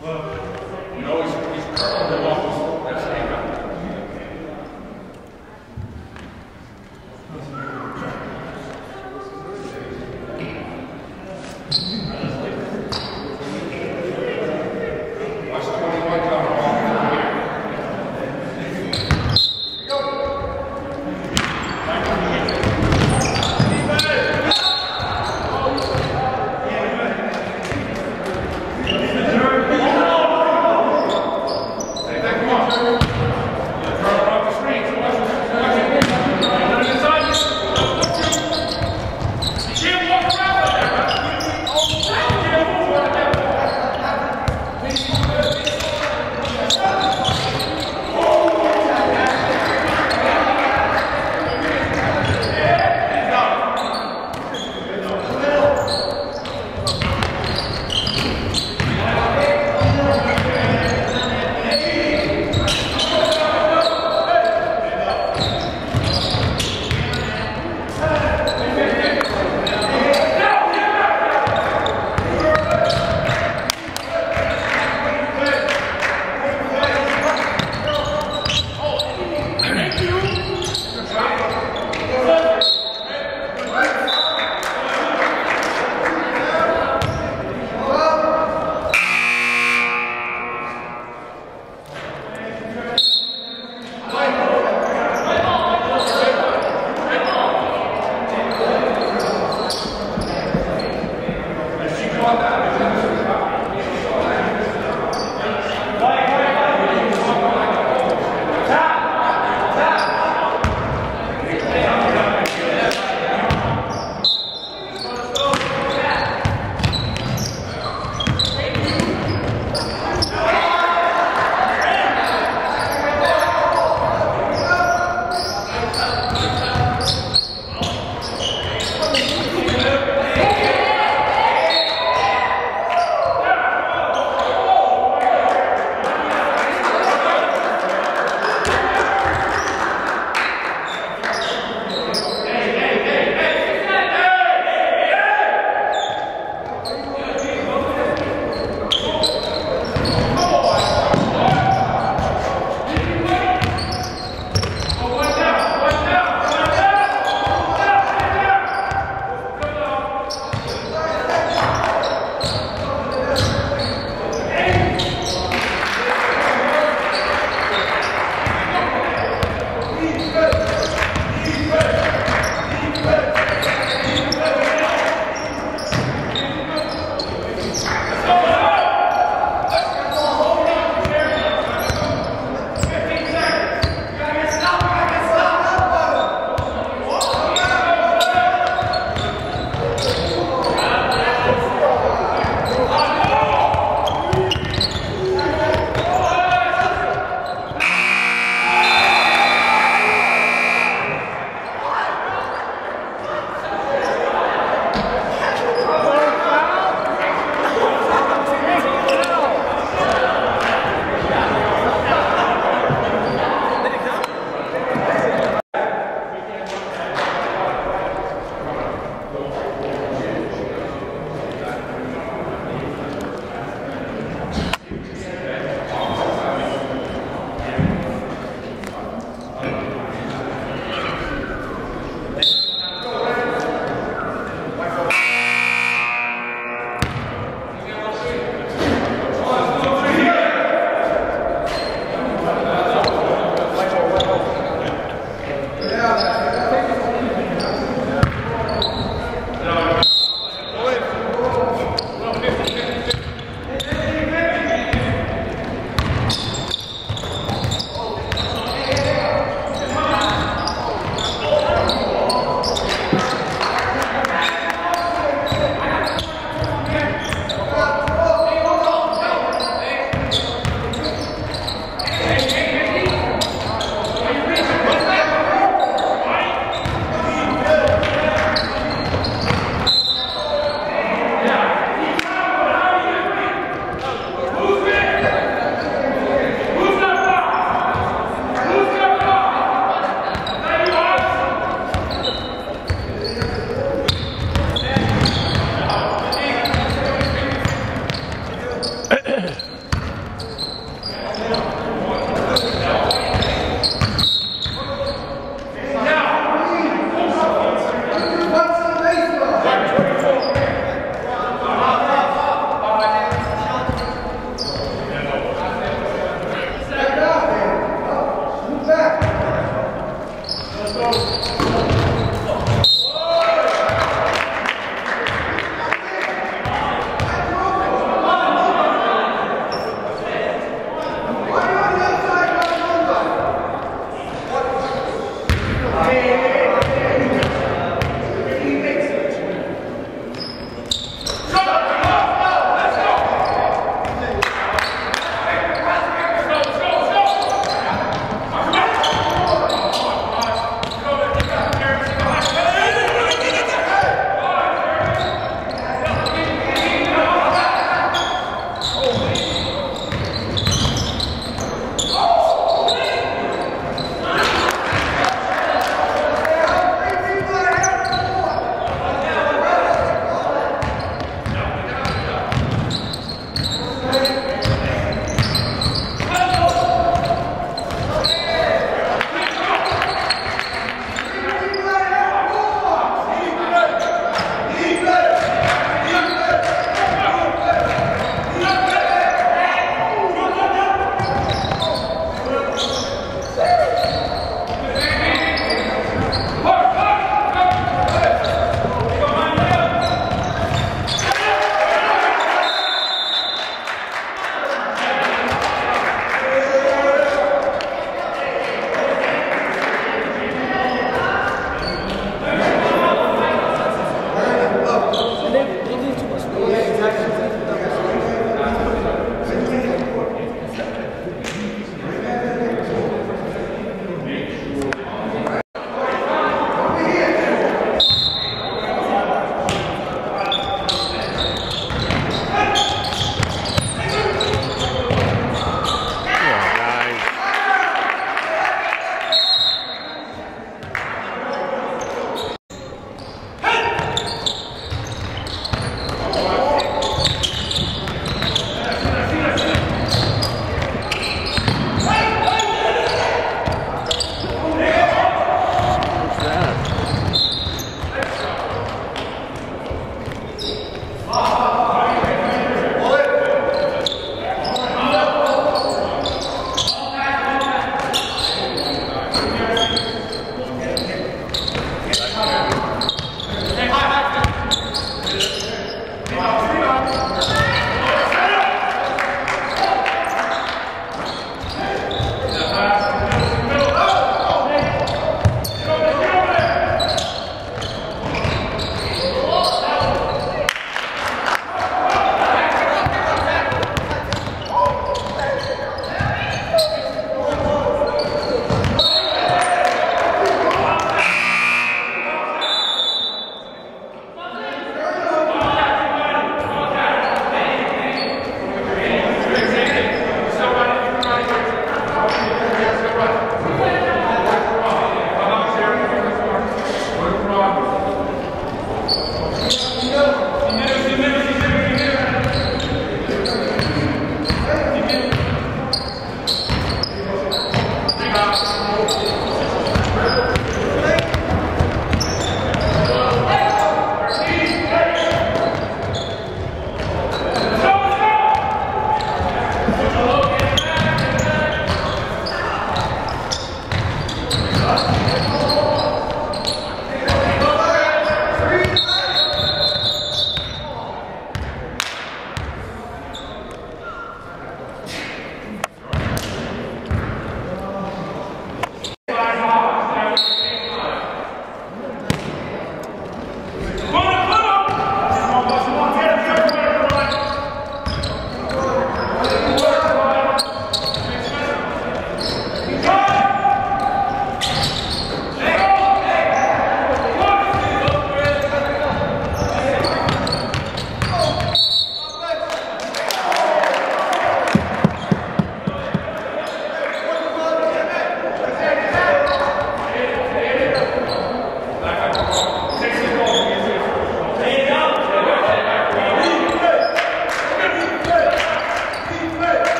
Whoa.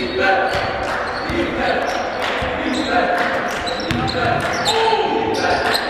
Vive! Vive! Vive! Vive!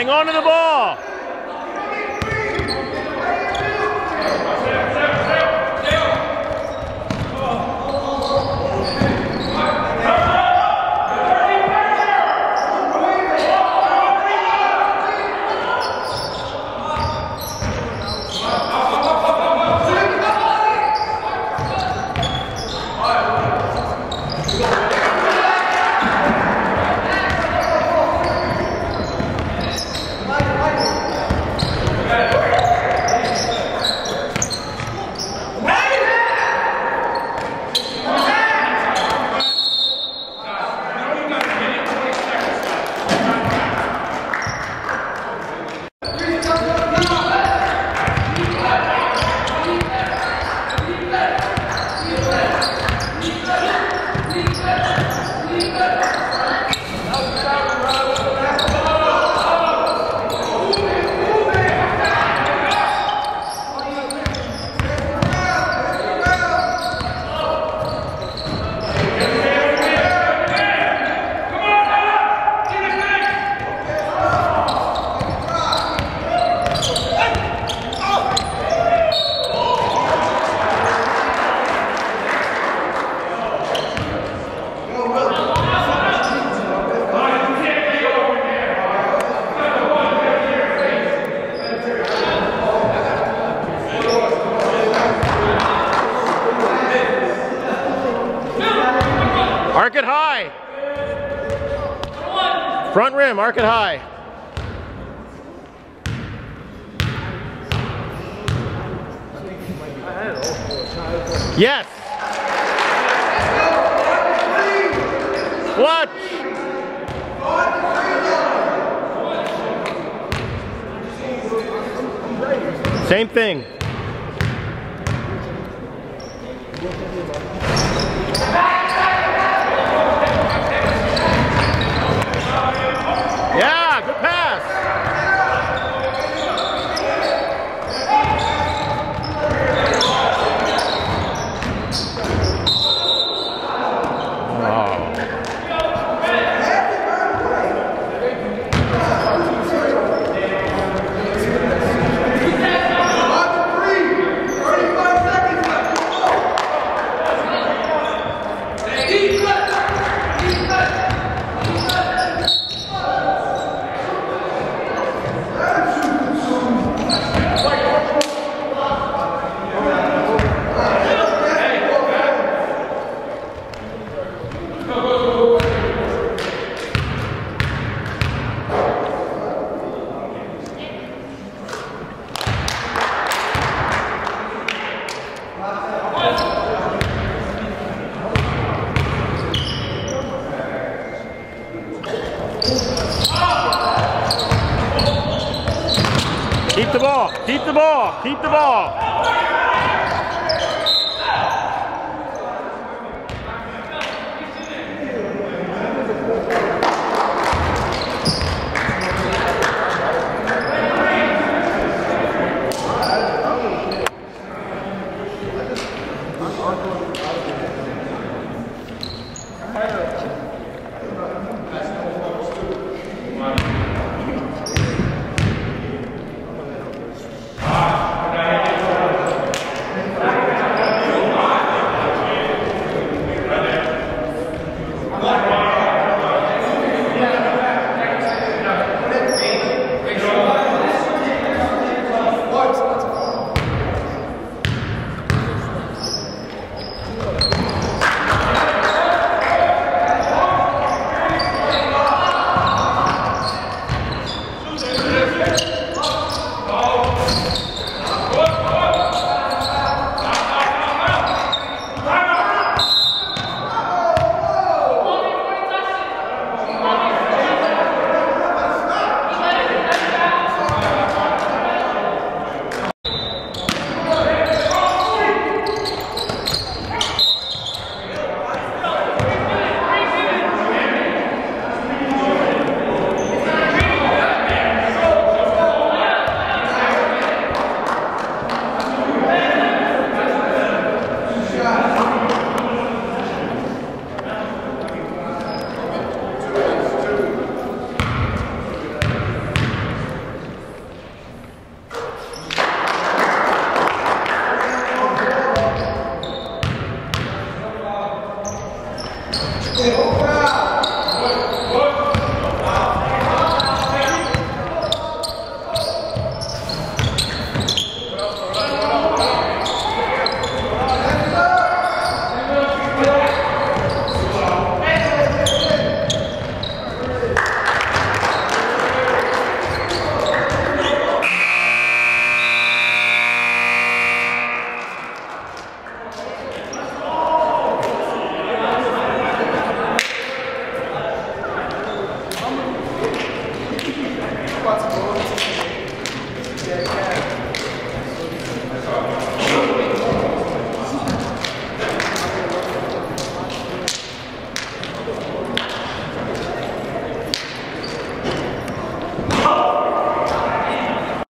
Hang on to the ball. Arc it high. Front rim, arc it high. Yes. Clutch. Same thing. Yeah, good pass. Keep the ball. Keep the ball. Keep the ball.